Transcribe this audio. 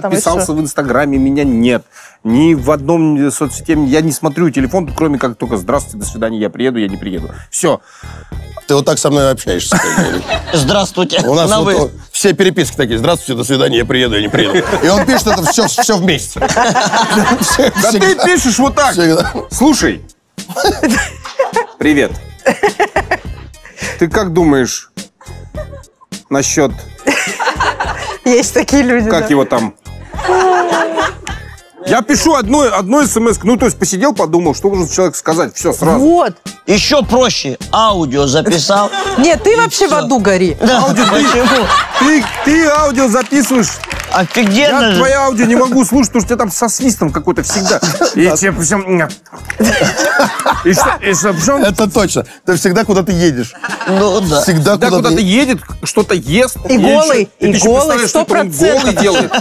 Там что? в Инстаграме, меня нет. Ни в одном соцсети я не смотрю телефон, кроме как только «Здравствуйте, до свидания, я приеду, я не приеду». Все. Ты вот так со мной общаешься. Здравствуйте. У нас На вот, все переписки такие. Здравствуйте, до свидания, я приеду, я не приеду. И он пишет это все, все вместе. Да ты пишешь вот так. Всегда. Слушай. Привет. Ты как думаешь насчет, Есть такие люди, как да. его там? Я пишу одно, одно смс, ну, то есть посидел, подумал, что должен человек сказать, все, сразу. Вот. Еще проще. Аудио записал. Нет, ты вообще в аду гори. Да, Аудио, ты- почему? Ты, ты аудио записываешь, Офигенно я же. твое аудио не могу слушать, потому что у тебя там со свистом какой-то всегда. И тебе причем... И что, и что, причем Это точно. Ты всегда куда-то едешь. Ну да. Всегда Да, куда-то едет, что-то ест. И голый, и еще голый, он 100%. голый делает.